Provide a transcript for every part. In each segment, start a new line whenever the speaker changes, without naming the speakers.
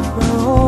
heart will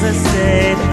chorus. Evolution is a state